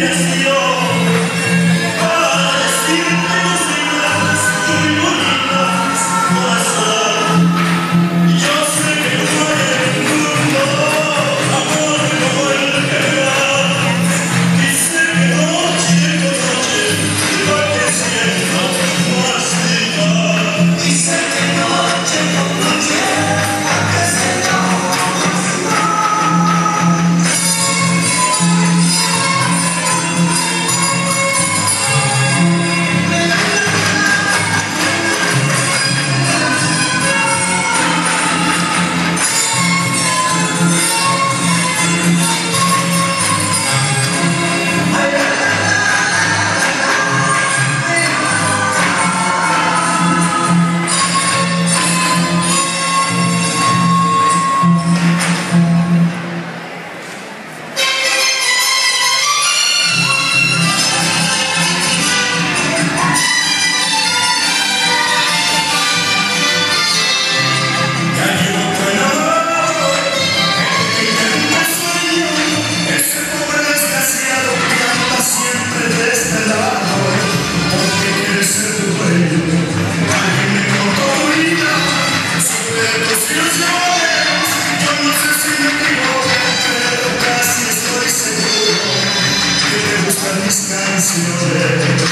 mis silhouette